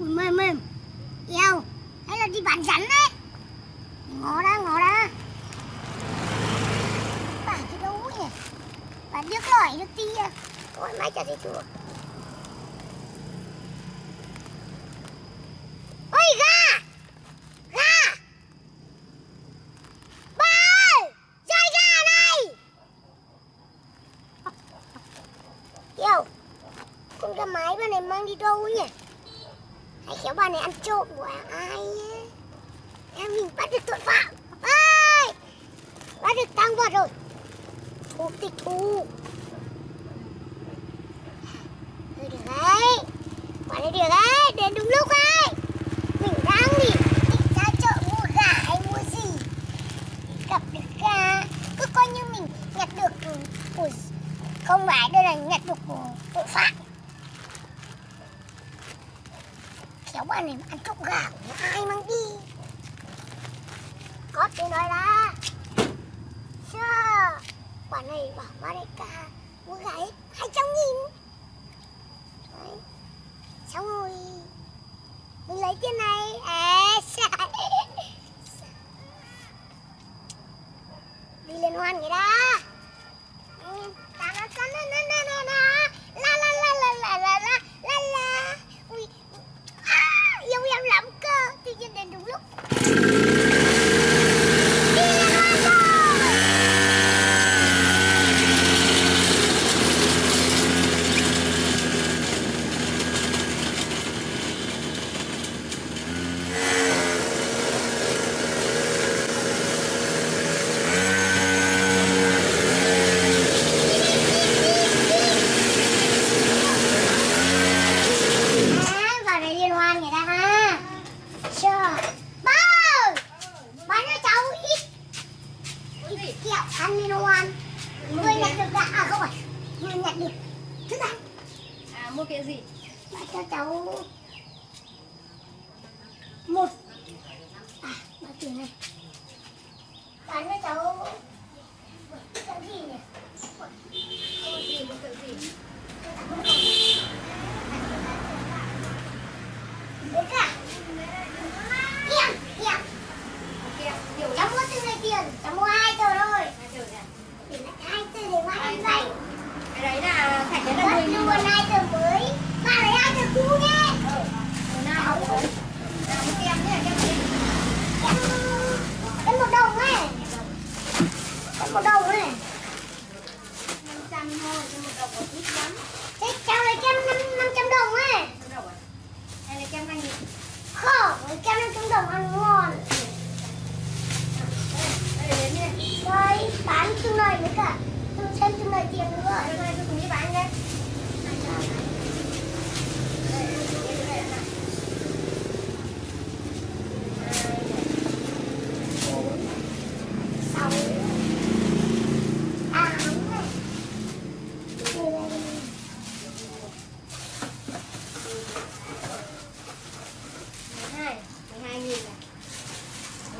ui, mềm mềm. Eo hay là đi bán rắn đấy. Ngó ra ngó ra. bà cái đâu nhỉ? Bà nước lỏi được tia à? ôi mấy chả thấy chùa ôi, gà! Gà! Bà ơi dây gà này! Yêu Con gà mái bà này mang đi đâu nhỉ? Hay khéo bà này ăn trộm của ai nhé Em mình bắt được tội phạm. Ơi Bắt được tăng vật rồi. Thu tịch thu. Thôi được đấy. Quả này được đấy. Đến đúng lúc đấy. Mình đang đi Định ra chợ mua gà hay mua gì? Gặp được gà. Cứ coi như mình nhặt được của, Không phải đây là nhặt được của tội phạm. Anh này ăn trộm gà của nhà ai mang đi? Có tiếng nói là Chưa Quả này bảo ba ca Mua gà hết 200 nghìn. Đấy. Xong rồi Mình lấy tiền này. À Đi liên hoan người đó. Ừ, ta nó. and look. Cho cháu Một. À bao tiền này. Bán cho cháu Cái gì nhỉ Mua gì mua cái gì? Đấy cả Tiền Tiền Kia, nhiều Cháu lắm. mua từ này tiền Cháu mua hai tờ thôi Hai triệu này. Để lại hai tờ để mai ăn dạy Cái đấy là thạch đấy là Bắt 10 luôn nghìn. hai tờ mới Ba lấy hai tờ cũ nhé Ở nào? Nào cái kem nhé, kem gì? Em Em một đồng ấy Em một đồng ấy 500 thôi, cho một đồng một ít lắm. Thế cháu lấy kem năm năm trăm đồng ấy Không đâu rồi. Hay là kem 2 nghìn. Không, lấy kem năm trăm đồng ăn ngon Đây để đến đi. Đây, bán chừng này với cả Thêm thêm chừng này tiền nữa Đây đây tôi cùng đi bán nhé. Đây, đây, đây, đây. Sáu Tám này Mười hai, mười hai nghìn này.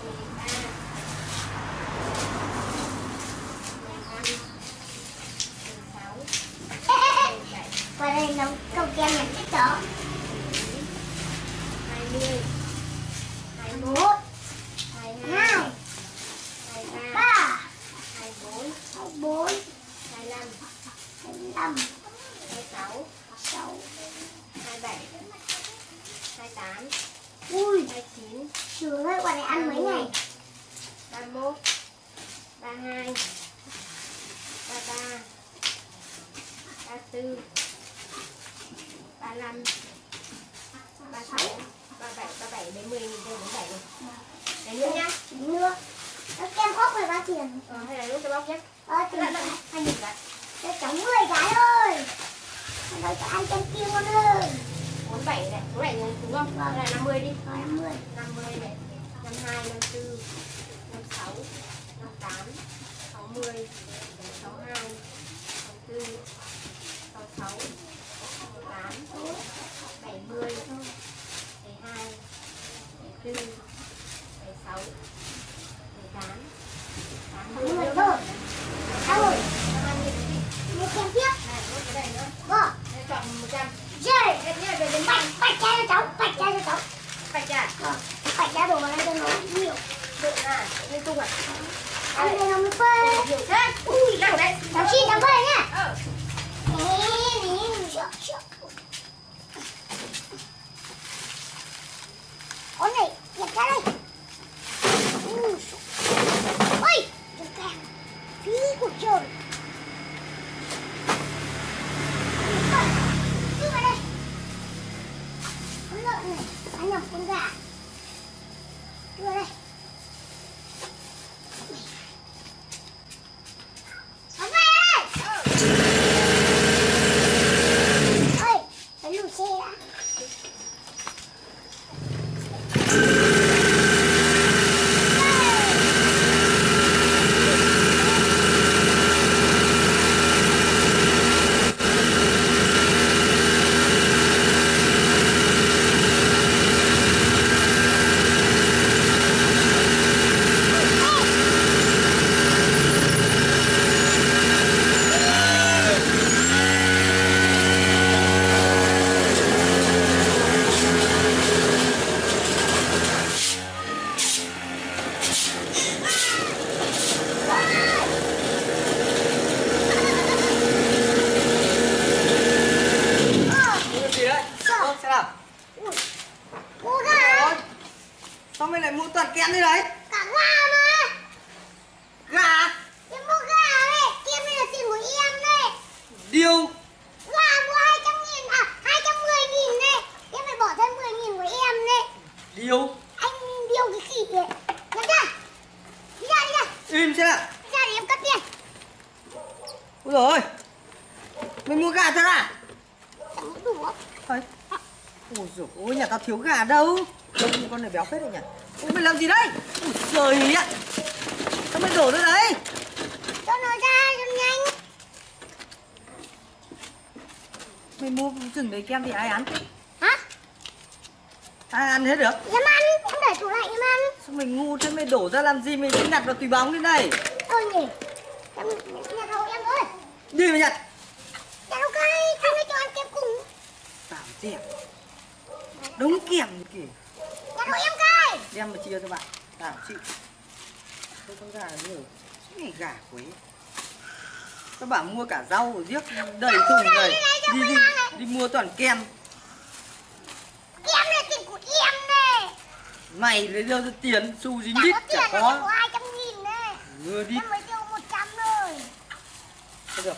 Mười ba. Mười lăm. Mười sáu. Mười bảy. Qua đây nấu cầu kem nhặt chết chó hai mươi hai mươi một Một hai Hai hai hai ba Ba hai bốn Hai bốn hai lăm Hai năm hai sáu hai bảy hai tám Ui. hai chín. Sướng ơi, quả này ăn mấy ngày? Ba mốt ba hai ba ba ba tư ba năm ba sáu ba bảy ba bảy đến mười nghìn đến bảy đến nữa nhá. Nó kem ốc này bao tiền? Ờ, hay là lúc cái bóc nhé Ờ, lận hai nghìn cả cháu 10 cái rồi cho ăn trong kia con ơi 47 này, số này đúng không? Vâng là 50 đi Rồi 50 50 này 52, 54, 56, 58, 60, 62, 64, 66, 68, 70, 72, 74, 76, 78, 80 trăm. Chơi, bạch, bạch cha cho cháu, bạch cha cho cháu. Bạch cha? Ờ, bạch cha đổ vào cho nó nhiều. Đổ à, lên tung à? Ăn đây nó mới phê Nhiều thế. Ui, nào đấy. Cháu xin cháu phê nhá. Ờ. Con này, nhặt ra đây. Im xem đi ra để em cất tiền Ôi dồi ôi. Mày mua gà thật à? chẳng đủ không Ôi Ôi dồi ôi, nhà tao thiếu gà đâu? Trông con này béo phết đấy nhỉ? Ôi mày làm gì đấy? Ôi trời ạ. Sao mày đổ ra đấy? cho nó ra cho nhanh. Mày mua chừng đấy kem thì ai ăn? hả? Ai ăn hết được? em ăn em để tủ lạnh em ăn Sao mày ngu thế? Mày đổ ra làm gì? Mày cứ nhặt vào tùy bóng thế này. Thôi nhỉ. Em nhà đâu em ơi. Đi mày nhặt. Nhà đâu cây không cho ăn kem cùng. Tao chèm Đống kem kìa nhà đâu em cây đem mà chia cho bạn. Tao chịu tôi con gà nhiều này gà quế các bạn mua cả rau giết đầy thùng này. đi đi đi mua toàn kem em là tiền của em này mày lấy đâu ra tiền xu dính chả đít có chả có. của hai trăm nghìn này vừa đi. Em mới tiêu một trăm rồi không được.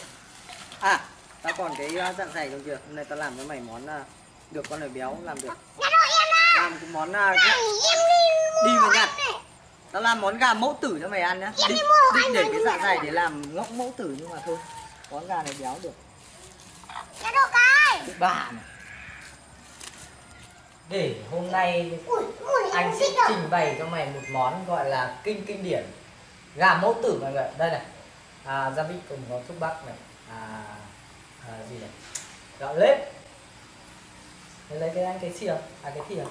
À tao còn cái uh, dạng dày trong kia hôm nay tao làm với mày món uh, được con này béo làm được. Nhà đâu em à. Làm cái món uh, này em đi Đi mà nhặt. tao làm món gà mẫu tử cho mày ăn nhá. Em đi định anh để cái đi dạ nhặt dày để làm ngỗng mẫu tử nhưng mà thôi. Món gà này béo được. Nhà cây Cái bà này để hôm nay ui ui anh sẽ trình bày cho mày một món gọi là kinh kinh điển. Gà mẫu tử mọi người đây này. À, gia vị cùng có thuốc bắc này. À, à, gì này? Gạo lếp Thế lấy cái anh cái thìa à cái thìa.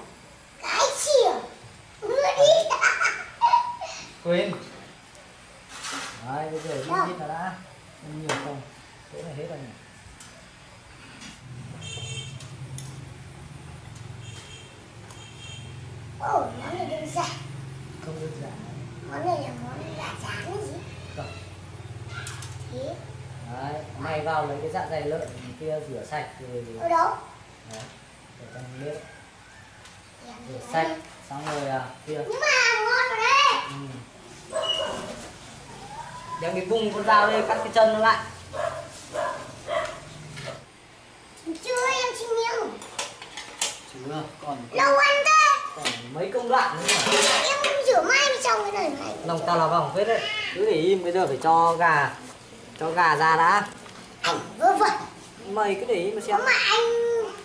Cái đi quên. Đấy bây giờ đi nó đã. Nhiều không. Chỗ này hết rồi nhỉ ồ món này đơn giản không đơn giản món này là món gà rán cái gì không thế đấy mày vào lấy cái dạ dày lợn kia rửa sạch rồi ở đâu? Đấy để trong bếp Em rửa đi sạch xong rồi à, kia. Nhưng mà ngon rồi đấy. Ừ. đem cái vùng con dao đây cắt cái chân nó lại. Chưa em xin nhiều chưa còn lâu ăn thế còn mấy công đoạn nữa mà. Em rửa mai mới xong cái này này. Lòng tao là vòng phết đấy. Cứ để im bây giờ phải cho gà cho gà ra đã. anh mày cứ để im mà xem. Mà anh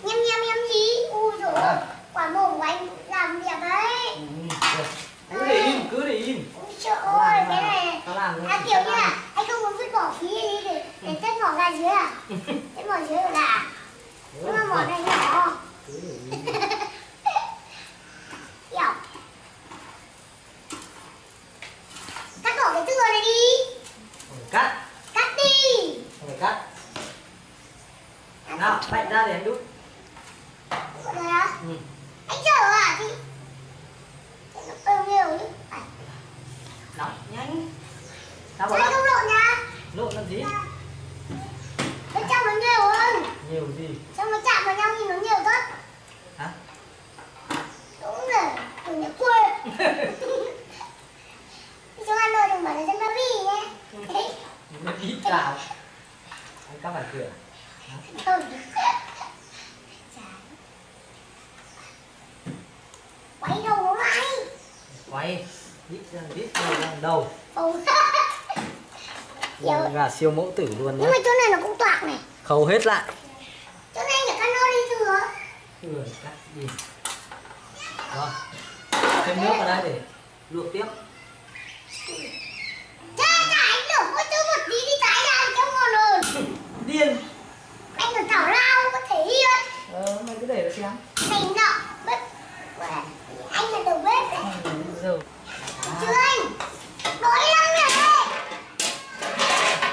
nhâm nhâm nhâm gì ui rồi À. quả mồm của anh làm đẹp đấy. Ừ, cứ để im cứ để im. Trời ơi cái này à kiểu như là anh không muốn vứt bỏ phí đi để để chất bỏ ra dưới à? Chất bỏ dưới là nhưng mà bỏ này nhỏ cứ để im kiểu cắt bỏ cái thưa này đi Không phải cắt cắt đi không phải cắt nào mạnh ra để anh đút rồi á ừ. anh chờ à thì nó bơm nhiều chứ à, đóng nhanh sao bảo Anh lắm không lộn nha. lộn làm gì Bên trong nó nhiều hơn. nhiều gì Xong nó chạm vào nhau nhìn nó nhiều rất. hả Đúng rồi. Đừng nhớ quê. Đi cho ăn rồi đừng bảo là dân Paris nhé. Đấy. nó ít chào Thôi. Quay đầu mày. quay ít ra ít ra đầu gà siêu mẫu tử luôn Nhưng mà chỗ này nó cũng toạc này. khâu hết lại Chỗ này nhà cano đi thừa. thừa cắt đi rồi thêm nước vào đây để luộc tiếp Thế cả anh đổ mỗi thứ một tí đi trái ra thì trông ngon hơn. điên Anh còn thảo lao có thể hiện. ờ mày cứ để nó xem Này nọ. Bếp. Anh là đầu bếp đấy. giờ Chưa anh. Đói lắm này.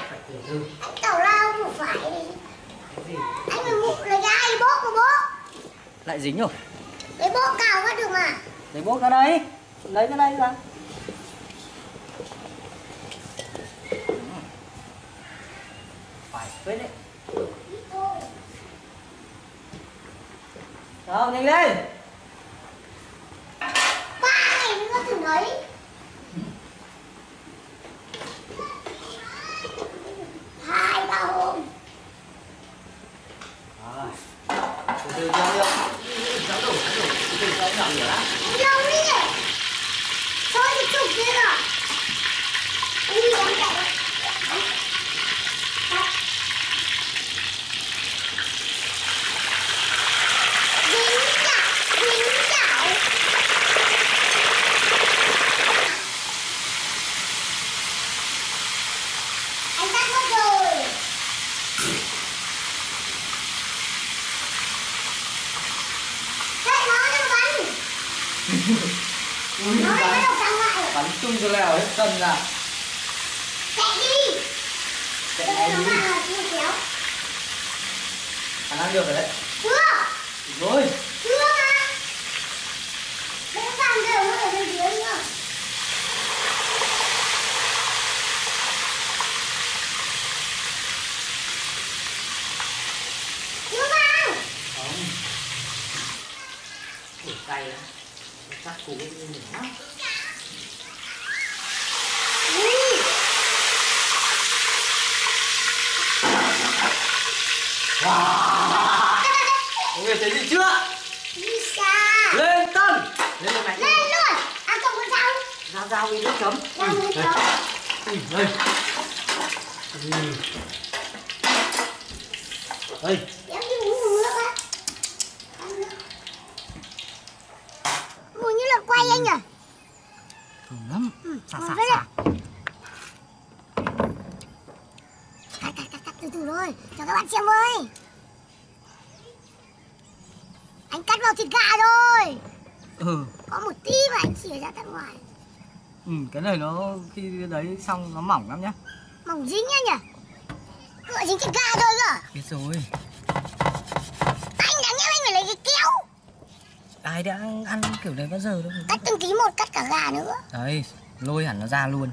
phải từ từ Anh tào lao vừa phải đi. cái gì Anh phải mụ là gai bốc mà bốc. lại dính rồi. Để bốc cào có được mà. lấy bốc ra đây. Lấy ra đây ra. Phải phết đấy. Không nhanh lên Ba ngày nữa thử đấy. Hai ba hôm. rồi từ từ cho được cháu đủ cháu đủ từ từ cho nhỏ lửa đã Lâu đi nhỉ. Thôi thì chụp kia rồi. Ui, em chạy rồi. Dính chảo, dính chảo. Anh tắt mất rồi. Chạy nó cho bắn. ui Nó lại bắt bắn đầu sang lại rồi. bắn chung cho sân ra Chạy đi. chạy nó đi là khả năng được rồi đấy Chưa. rồi Chưa mà. Nó càng đều nó ở bên dưới nữa. Chưa vàng. không ủi cay lắm chắc cú như nhỏ Ui. wow mọi người thấy gì chưa Đi xa. lên tân lên lên mạnh Lên luôn. À cậu con sao? dao dao đi nước chấm Ra nước Đây. chấm. Ui, đây Ui. đây. Mùi như lợn quay anh nhỉ? thơm lắm Ừ, xả xả xả Cắt cắt cắt cắt từ từ thôi. Cho các bạn xem ơi. Anh cắt vào thịt gà rồi. ừ Có một tí mà anh chìa ra tận ngoài. ừ cái này nó khi đấy xong nó mỏng lắm nhá Mỏng dính nhá nhỉ? Gọi dính thịt gà rồi cơ. biết rồi Anh đáng nhẽ anh phải lấy cái kéo. ai đã ăn kiểu này bao giờ đâu Cắt từng tí một, cắt cả gà nữa. đấy lôi hẳn nó ra luôn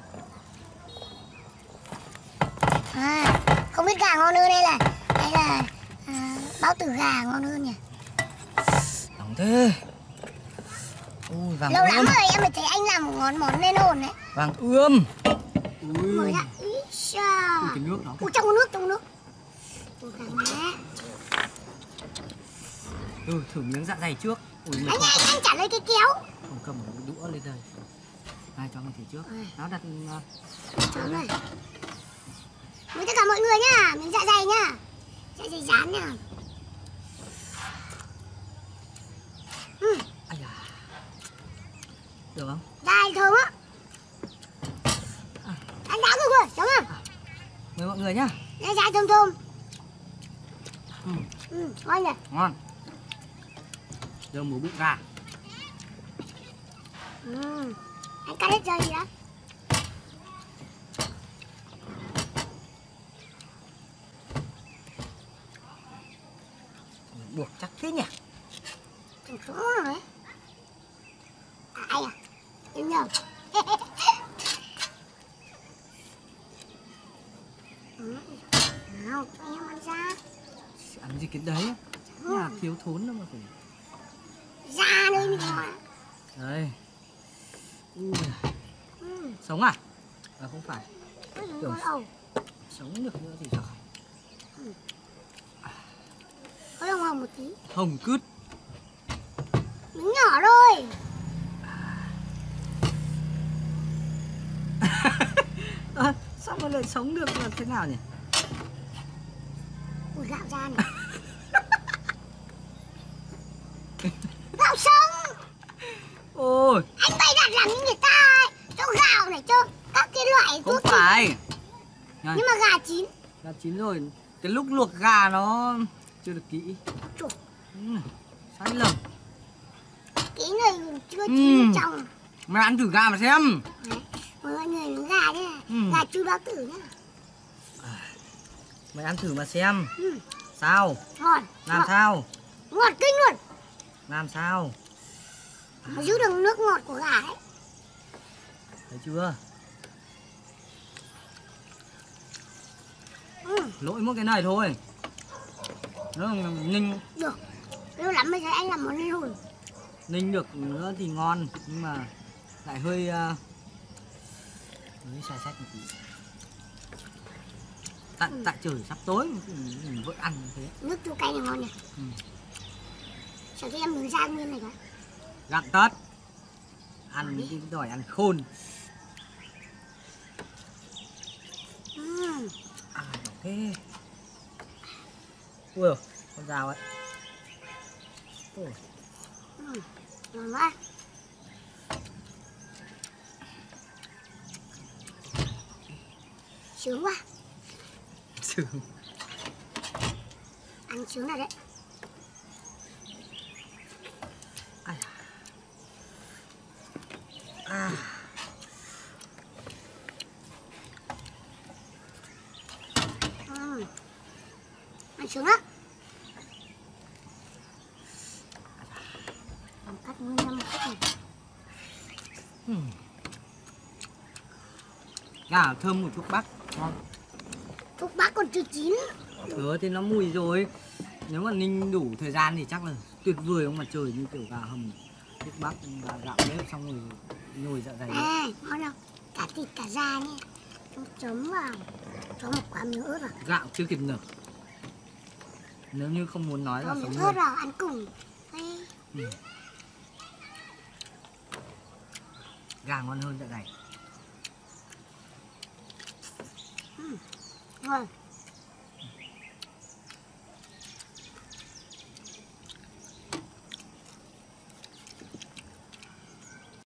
À, không biết gà ngon hơn hay là hay là à, bao tử gà ngon hơn nhỉ? nóng thế ui vàng Lâu lắm ươm rồi em mới thấy anh làm một món món lên hồn đấy. vàng ươm ui Mới Ui, cái nước nó Ui, trong có nước, trong có nước. Ui, ừ thử miếng dạ dày trước ui Anh anh anh trả lấy cái kéo. không cầm một cái đũa lên đây ai cho mình thử trước nó đặt Chấm này. Với tất cả mọi người nhá, miếng dạ dày nhá. Dạ dày rán nhá. Ừ, ai à được không dai thơm á. Anh đã rồi rồi, chấm không? Mời mọi người nhá Dai dai thơm thơm. ừ. Ừ, ngon nhỉ? ngon giờ mổ bụng gà Ừ. Anh cắt hết chơi gì đó. buộc chắc thế nhỉ số rồi đấy. Ai à? Em nhầm. Ừ. cho em ăn ra. Ăn gì cái đấy? Nhà thiếu thốn đâu mà phải. Ra đây mình đấy Ui, ừ. sống à? À không phải. Tưởng- sống được nữa thì sao có đồng hồng một tí. Hồng cứt. Miếng nhỏ thôi. À, sao mà lại sống được là thế nào nhỉ gạo ra này. Gạo sống ôi. Anh bày đặt làm như người ta ấy. cho gạo này cho các cái loại không thuốc phải. nhưng mà gà chín. Gà chín rồi. Cái lúc luộc gà nó chưa được kỹ. Chù. ừ, sai lầm. Cái này chưa Ừ. chín trong mày ăn thử gà mà xem. Đấy. mọi người gà đây này Ừ. gà chui bao tử nhá mày ăn thử mà xem. Ừ. sao? Ngon. Làm ngọt, sao? Ngọt kinh luôn. Làm sao? Mà giữ được nước ngọt của gà ấy. Thấy chưa? Ừ. lỗi mỗi cái này thôi. Nó ninh. Được. Lâu lắm bây giờ anh làm món này rồi ninh được nữa thì ngon nhưng mà lại hơi uh, hơi sai sách một tí tại Ừ. tại trời sắp tối mình, vẫn ăn như thế. Nước chua cay này ngon này Ừ. sao cho em nướng ra nguyên này cả gặn tất ăn những cái đòi ăn khôn. Ừ. à thế. Ui con dao ấy. Ôi, Ừ. ngon quá. Sướng quá sướng ăn sướng rồi đấy. Ai à. ừ. ăn sướng lắm Làm cắt nguyên một chút này. Hmm. Gà thơm của thuốc bắc. Ngon còn chưa chín Ừ thì nó mùi rồi. Nếu mà ninh đủ thời gian thì chắc là tuyệt vời không? Mà trời như kiểu gà hầm thuốc bắc và gạo nếp xong rồi nhồi dạ dày. Ấy. à ngon không? Cả thịt cả da nhé Chúng chấm vào cho một quả miếng ớt vào. Gạo chưa kịp nở. Nếu như không muốn nói cho là sống ớt vào ăn cùng. Đây. Gà ngon hơn dạ dày. Ngon